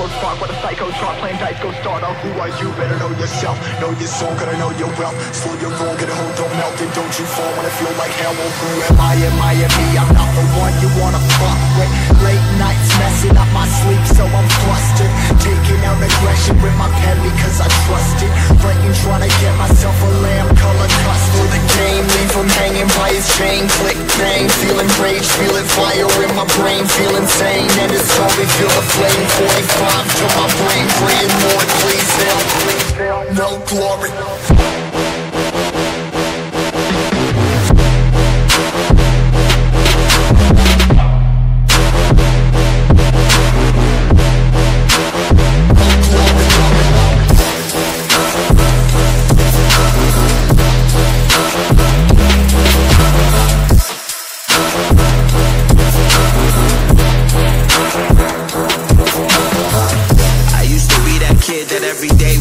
close fought with a psycho chart playing dice go start off. who are you? Better know yourself. Know your soul gotta know your wealth. Slow your roll get a hold don't melt it don't you fall when it feel like hell. Well who am I? Am I am me? I'm not the one you wanna fuck with. Late nights messing up my sleep so I'm flustered. Taking out aggression with my pen because I trust it. Writing trying to get myself a lamb color custard. The game leave him hanging by his chain. Click bang feeling rage feeling fire in my brain feeling insane glory. I used to be that kid that every day